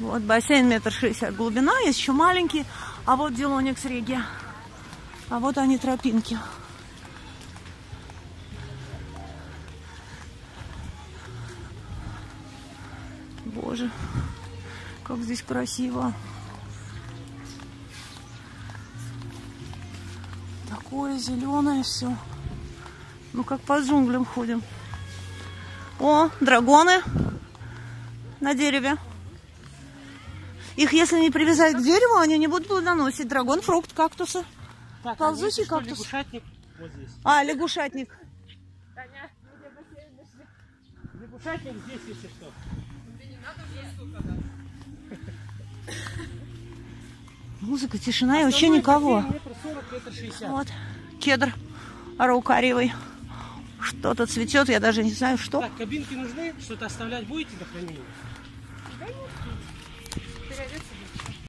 Вот бассейн метр шестьдесят глубина, есть еще маленький. А вот Дилоникс Реги. А вот они тропинки. Боже, как здесь красиво. Такое зеленое все. Ну, как по джунглям ходим. О, драгоны на дереве. Их, если не привязать к дереву, они не будут плодоносить. Драгон, фрукт, кактусы. Так, Ползучий а здесь что, кактус. лягушатник вот здесь. А, лягушатник. Лягушатник здесь, если что. Музыка, тишина и вообще никого. Метр сорок, метр шестьдесят. Вот, кедр араукариевый. Что-то цветет, я даже не знаю, что. Так, кабинки нужны? Что-то оставлять будете до хранения?